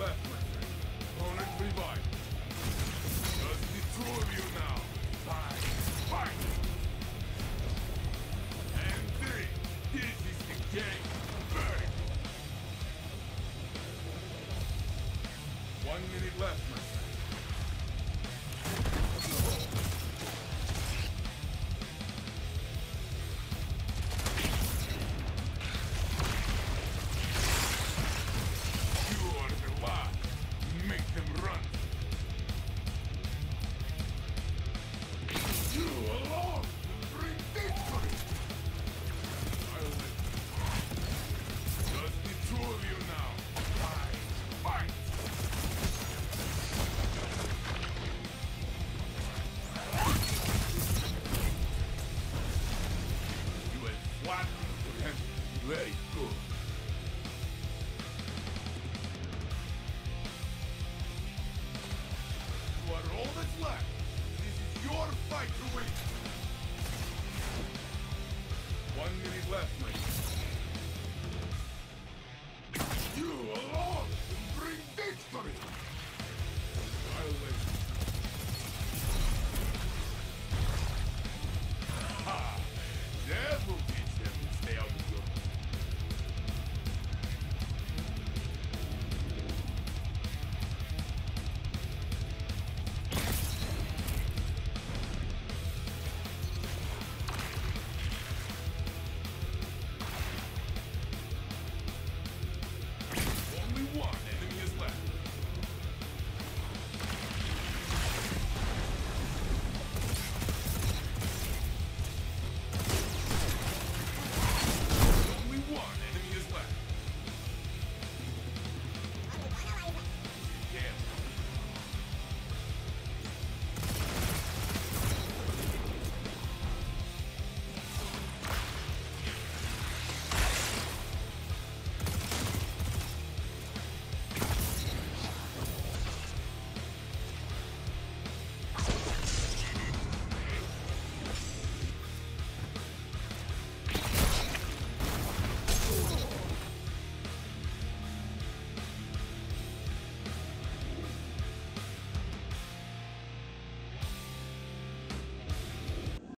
left, my friend. Opponent revived. Just the two of you now. Fight! Fight! And three. This is the game. Burn! One minute left, my friend. What? Very good. You are all that's left. This is your fight to win. One minute left, my